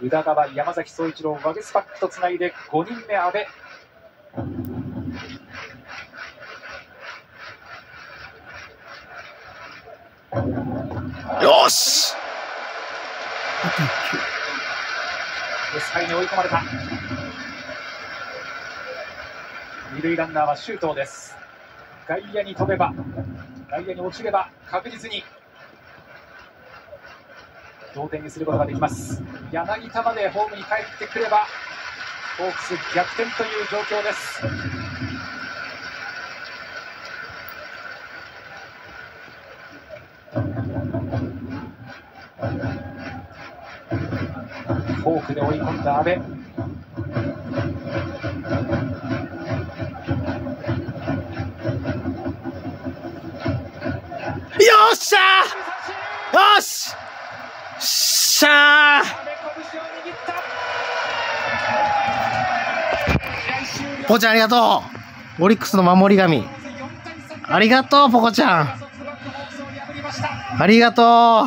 宇田川、山崎総一郎、ワゲスパックとつないで5人目、阿部。よしデスカイに追い込まれた。二塁ランナーは周東です。外野に飛べば、外野に落ちれば確実に同点にすることができます。柳田までホームに帰ってくれば、ホークス逆転という状況です。フォークで追い込んだ阿部。よっしゃよししゃー。ポコちゃんありがとう。オリックスの守り神。ありがとうポコちゃん。ありがとう。